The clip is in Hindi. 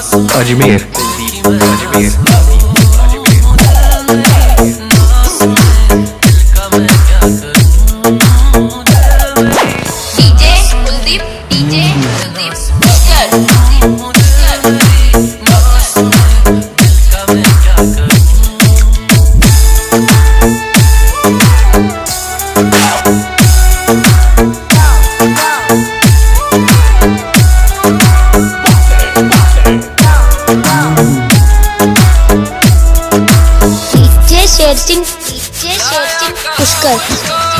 Admir. Admir. DJ Sher Singh Pushkar